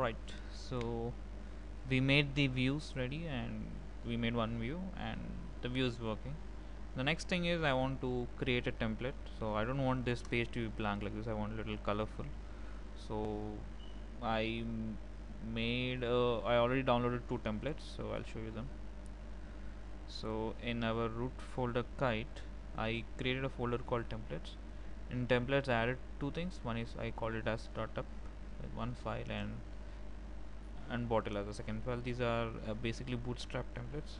alright so we made the views ready and we made one view and the view is working. The next thing is I want to create a template. So I don't want this page to be blank like this. I want a little colorful. So I made uh, I already downloaded two templates. So I'll show you them. So in our root folder kite I created a folder called templates. In templates I added two things. One is I called it as startup one file and and bottle as a second. File these are uh, basically bootstrap templates.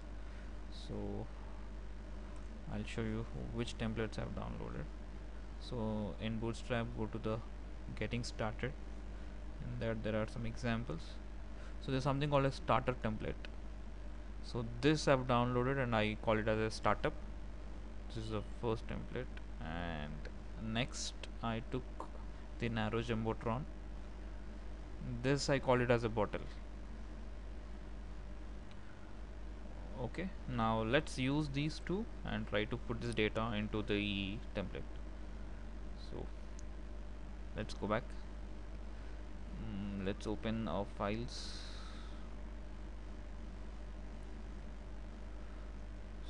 So I'll show you which templates I've downloaded. So in bootstrap go to the getting started. And there there are some examples. So there's something called a starter template. So this I've downloaded and I call it as a startup. This is the first template. And next I took the narrow jumbotron. This I call it as a bottle okay now let's use these two and try to put this data into the template. So let's go back. Mm, let's open our files.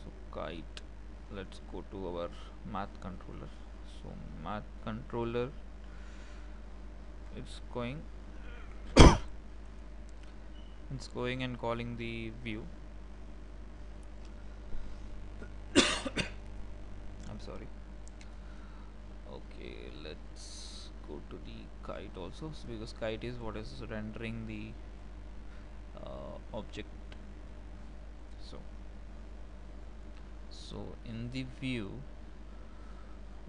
So kite let's go to our math controller. So math controller it's going it's going and calling the view Sorry. Okay let's go to the kite also. So because kite is what is rendering the uh, object. So so in the view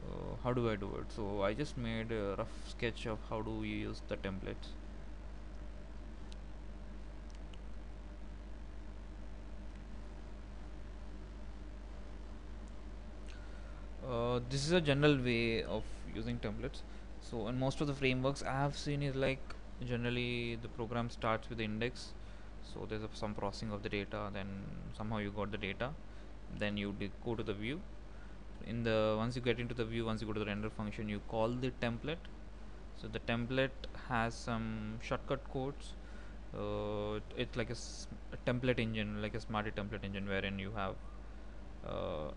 uh, how do I do it? So I just made a rough sketch of how do we use the templates this is a general way of using templates. So in most of the frameworks I have seen is like generally the program starts with the index. So there's a, some processing of the data then somehow you got the data. Then you go to the view. In the once you get into the view once you go to the render function you call the template. So the template has some shortcut codes. Uh, it's like a, a, template engine like a smarty template engine wherein you have uh,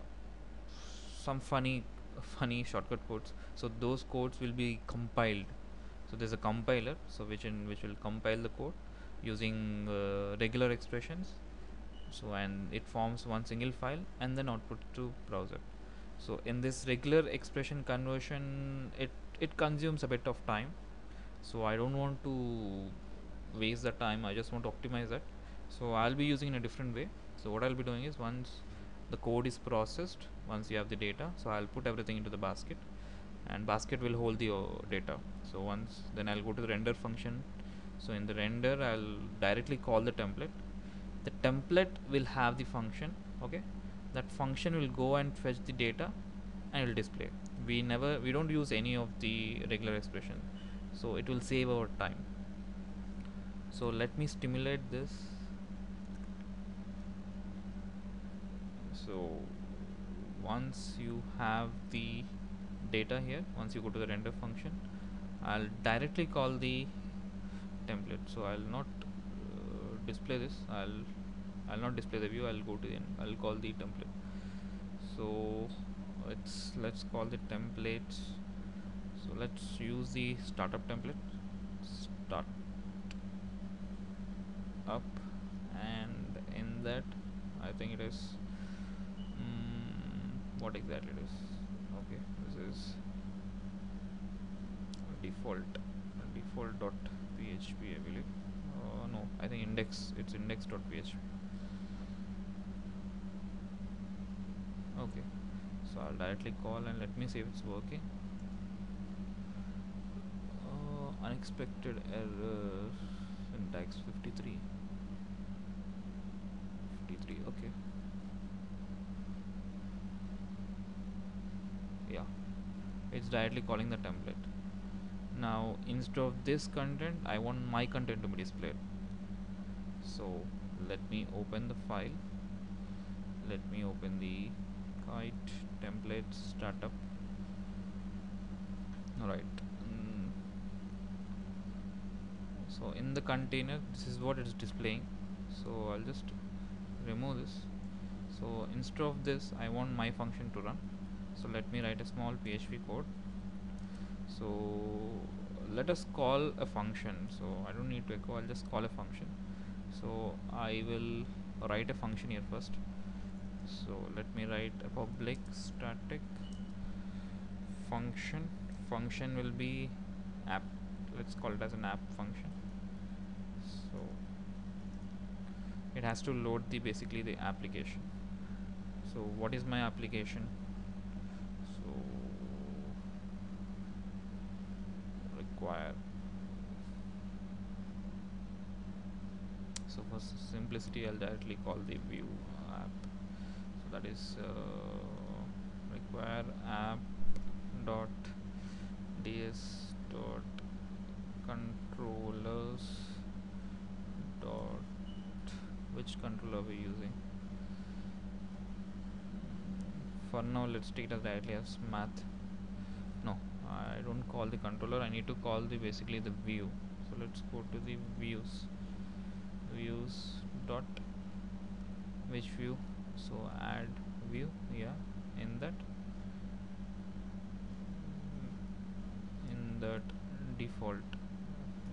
some funny funny shortcut codes so those codes will be compiled. So there's a compiler so which in which will compile the code using uh, regular expressions. So and it forms one single file and then output to browser. So in this regular expression conversion it it consumes a bit of time. So I don't want to waste the time. I just want to optimize that. So I'll be using in a different way. So what I'll be doing is once the code is processed once you have the data. So I'll put everything into the basket and basket will hold the uh, data. So once then I'll go to the render function. So in the render I'll directly call the template. The template will have the function okay? That function will go and fetch the data and it will display. We never we don't use any of the regular expression. So it will save our time. So let me stimulate this so once you have the data here once you go to the render function I'll directly call the template. So I'll not uh, display this. I'll I'll not display the view. I'll go to the end. I'll call the template. So let's let's call the template so let's use the startup template. Start up and in that I think it is um, what exactly it okay this is default. Default dot php I believe. Uh, no I think index it's index dot php okay so I'll directly call and let me see if it's working. Uh, unexpected error syntax 53 53 okay yeah it's directly calling the template. Now instead of this content I want my content to be displayed. So let me open the file. Let me open the kite template startup. Alright. Mm. so in the container this is what it's displaying. So I'll just remove this. So instead of this I want my function to run. So let me write a small PHP code so let us call a function. So I don't need to echo I'll just call a function. So I will write a function here first. So let me write a public static function. Function will be app. Let's call it as an app function. So it has to load the basically the application. So what is my application so require so for simplicity I'll directly call the view app. So that is uh, require app dot ds dot controllers dot which controller we using? For now let's take it as directly as math. No I don't call the controller I need to call the basically the view. So let's go to the views. Views dot which view? So add view yeah in that. In that default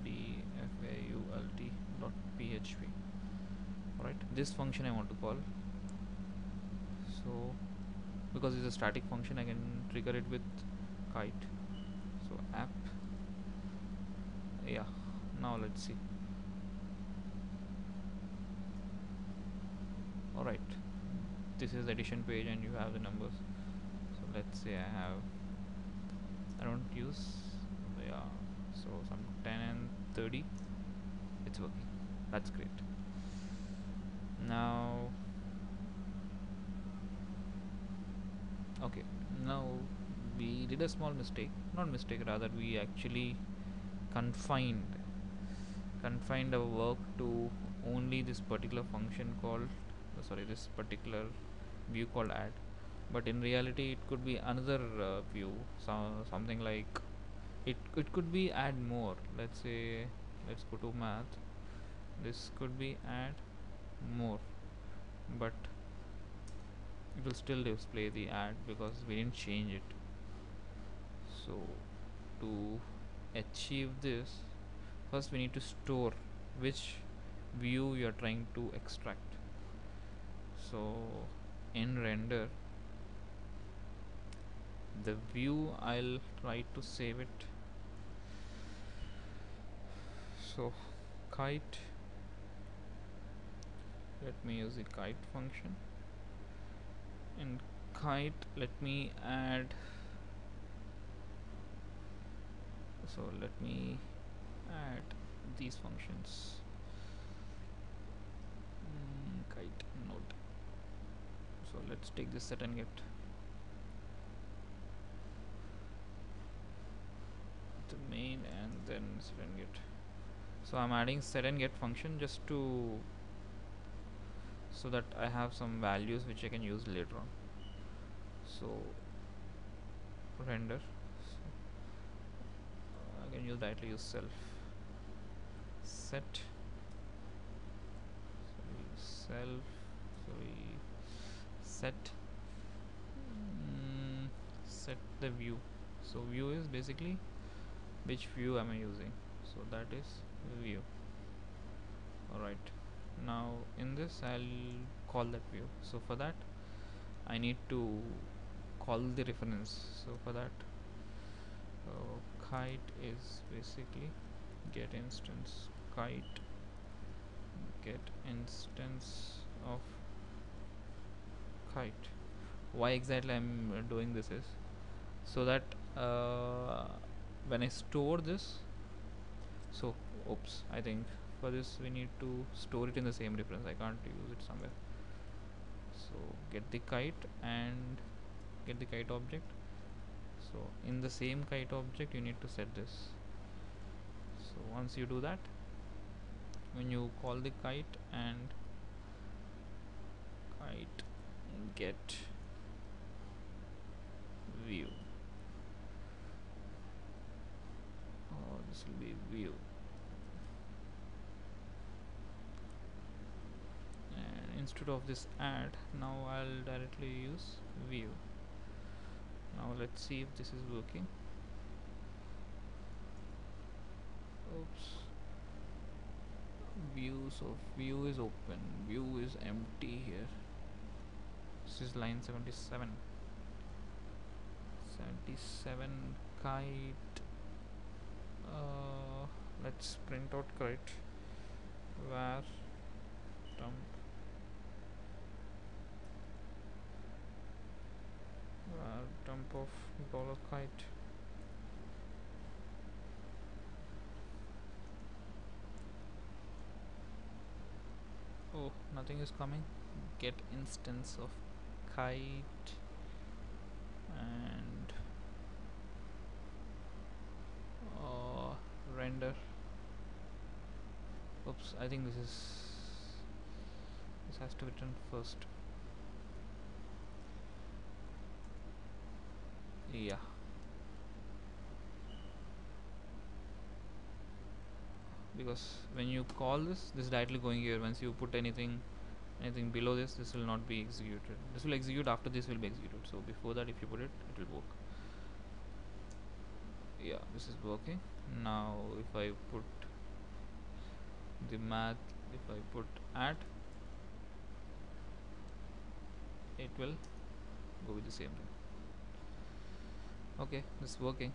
default dot php right this function I want to call. So because it's a static function I can trigger it with kite app. Yeah now let's see. Alright this is the addition page and you have the numbers. So let's say I have I don't use yeah so some 10 and 30 it's working. That's great. Now okay now we did a small mistake not mistake rather we actually confined confined our work to only this particular function called uh, sorry this particular view called add. But in reality it could be another uh, view so something like it it could be add more. Let's say let's go to math. This could be add more. But it will still display the ad because we didn't change it so to achieve this first we need to store which view you are trying to extract. So in render the view I'll try to save it. So kite let me use the kite function. In kite let me add so let me add these functions. Mm, kite node. So let's take this set and get the main and then set and get. So I'm adding set and get function just to so that I have some values which I can use later on. So render can use directly use self set. Sorry, self sorry. Set. Mm, set the view. So view is basically which view am I using? So that is view. Alright. Now in this I'll call that view. So for that I need to call the reference. So for that uh, kite is basically get instance. Kite get instance of kite. Why exactly I'm doing this is so that uh, when I store this so oops I think for this we need to store it in the same reference. I can't use it somewhere. So get the kite and get the kite object so in the same kite object you need to set this. So once you do that when you call the kite and kite get view. Oh this will be view. And instead of this add now I'll directly use view now let's see if this is working. Oops. View so view is open. View is empty here. This is line 77 77 kite. Uh, let's print out kite. Where? Dump dump of dollar kite oh nothing is coming. Get instance of kite and uh, render. Oops I think this is this has to be done first yeah. Because when you call this this is directly going here. Once you put anything anything below this this will not be executed. This will execute. After this will be executed. So before that if you put it it will work. Yeah this is working. Now if I put the math if I put add it will go with the same thing okay is working